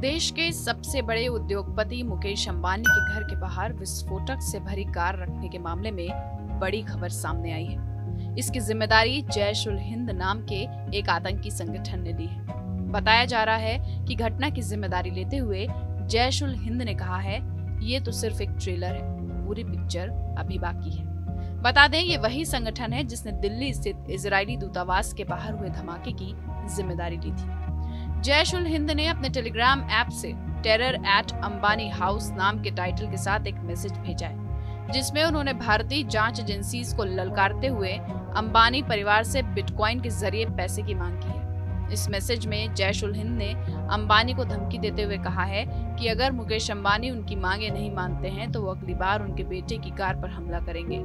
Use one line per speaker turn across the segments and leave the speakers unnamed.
देश के सबसे बड़े उद्योगपति मुकेश अंबानी के घर के बाहर विस्फोटक से भरी कार रखने के मामले में बड़ी खबर सामने आई है। इसकी ज़िम्मेदारी जैश उल हिंद नाम के एक आतंकी संगठन ने ली है। बताया जा रहा है कि घटना की ज़िम्मेदारी लेते हुए जैश उल हिंद ने कहा है, ये तो सिर्फ़ एक ट्रेलर है, पूरी पिक्चर अभी बाकी है। बता दें, ये वही संगठन है जिसने दिल्ली स्थित इजरायली दूतावास के बाहर हुए धमाके की ज़िम्मेदारी ली थी। जैश उल हिंद ने अपने टेलीग्राम ऐप से टेरर एट अंबानी हाउस नाम के टाइटल के साथ एक मैसेज भेजा है, जिसमें उन्होंने भारतीय जाँच एजेंसी को ललकारते हुए अंबानी परिवार से बिटकॉइन के ज़रिए पैसे की मांग की है। इस मैसेज में जैश उल हिंद ने अंबानी को धमकी देते हुए कहा है कि अगर मुकेश अंबानी उनकी मांगे नहीं मानते हैं तो वो अगली बार उनके बेटे की कार पर हमला करेंगे।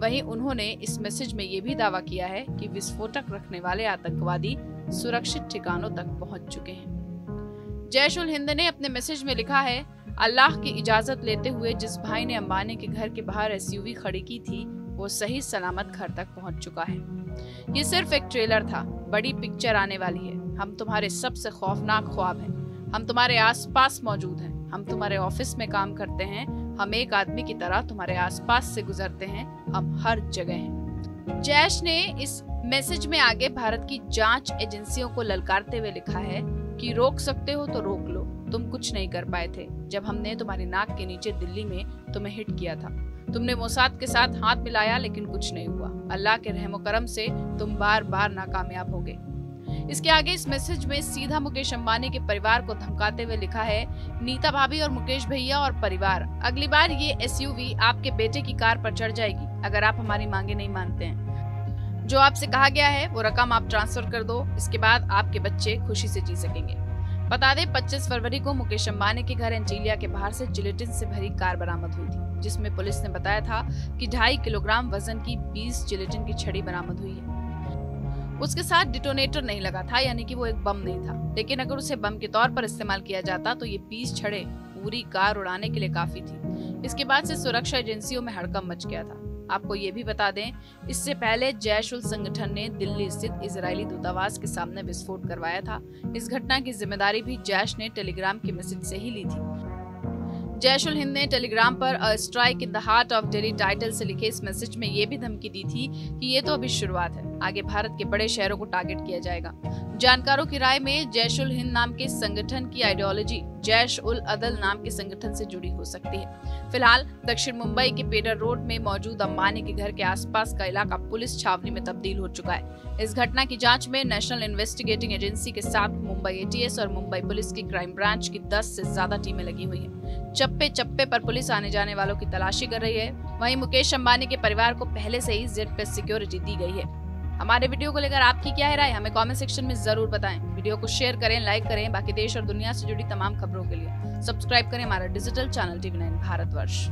वहीं उन्होंने इस मैसेज में ये भी दावा किया है कि विस्फोटक रखने वाले आतंकवादी सुरक्षित ठिकानों तक पहुँच चुके हैं। जैश उल हिंद ने अपने मैसेज में लिखा है, अल्लाह की इजाज़त लेते हुए जिस भाई ने अंबानी के घर के बाहर एसयूवी खड़ी की थी, वो सही सलामत घर तक पहुँच चुका है। ये सिर्फ़ एक ट्रेलर था, बड़ी पिक्चर आने वाली है। हम तुम्हारे सबसे खौफनाक ख्वाब हैं। हम तुम्हारे आसपास मौजूद हैं। हम तुम्हारे ऑफ़िस में काम करते हैं। हम एक आदमी की तरह तुम्हारे आसपास से गुजरते हैं। हम हर जगह हैं। जैश ने इस मैसेज में आगे भारत की जाँच एजेंसियों को ललकारते हुए लिखा है कि रोक सकते हो तो रोक लो, तुम कुछ नहीं कर पाए थे। जब हमने तुम्हारी नाक के नीचे दिल्ली में तुम्हें हिट किया था। तुमने मोसाद के साथ हाथ मिलाया, लेकिन कुछ नहीं हुआ। अल्लाह के रहमो करम से तुम बार बार नाकामयाब हो गए। इसके आगे इस मैसेज में सीधा मुकेश अंबानी के परिवार को धमकाते हुए लिखा है, नीता भाभी और मुकेश भैया और परिवार, अगली बार ये एसयूवी आपके बेटे की कार पर चढ़ जाएगी। अगर आप हमारी मांगे नहीं मानते हैं। जो आपसे कहा गया है, वो रकम आप ट्रांसफ़र कर दो, इसके बाद आपके बच्चे खुशी से जी सकेंगे। बता दें 25 फरवरी को मुकेश अंबानी के घर एंटीलिया के बाहर से जिलेटिन से भरी कार बरामद हुई थी, जिसमें पुलिस ने बताया था कि ढाई किलोग्राम वज़न की 20 जिलेटिन की छड़ी बरामद हुई है। उसके साथ डिटोनेटर नहीं लगा था, यानी कि वो एक बम नहीं था। लेकिन अगर उसे बम के तौर पर इस्तेमाल किया जाता तो ये बीस छड़े पूरी कार उड़ाने के लिए काफ़ी थी। इसके बाद से सुरक्षा एजेंसियों में हड़कम मच गया था। आपको ये भी बता दें, इससे पहले जैश उल संगठन ने दिल्ली स्थित इसराइली दूतावास के सामने विस्फोट करवाया था। इस घटना की ज़िम्मेदारी भी जैश ने टेलीग्राम के मैसेज से ही ली थी। जैश उल हिंद ने टेलीग्राम पर a strike in the heart of Delhi title से लिखे इस मैसेज में ये भी धमकी दी थी कि ये तो अभी शुरुआत है। आगे भारत के बड़े शहरों को टारगेट किया जाएगा। जानकारों की राय में जैश उल हिंद नाम के संगठन की आइडियोलॉजी जैश उल अदल नाम के संगठन से जुड़ी हो सकती है। फ़िलहाल, दक्षिण मुंबई के पेडर रोड में मौजूद अंबानी के घर के आसपास का इलाका पुलिस छावनी में तब्दील हो चुका है। इस घटना की जाँच में नेशनल इन्वेस्टिगेटिंग एजेंसी के साथ मुंबई एटीएस और मुंबई पुलिस की क्राइम ब्रांच की 10 से ज़्यादा टीमें लगी हुई हैं। चप्पे चप्पे पर पुलिस आने जाने वालों की तलाशी कर रही है। वहीं मुकेश अंबानी के परिवार को पहले से ही जेड पे सिक्योरिटी दी गई है। हमारे वीडियो को लेकर आपकी क्या है राय, हमें कमेंट सेक्शन में ज़रूर बताएँ। वीडियो को शेयर करें लाइक करें, बाकी देश और दुनिया से जुड़ी तमाम खबरों के लिए सब्सक्राइब करें हमारा digital channel TV nine Bharatvarsh.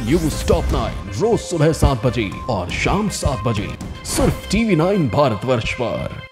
News nine रोज सुबह सात बजे और शाम सात बजे सिर्फ़ टीवी नाइन भारतवर्ष पर।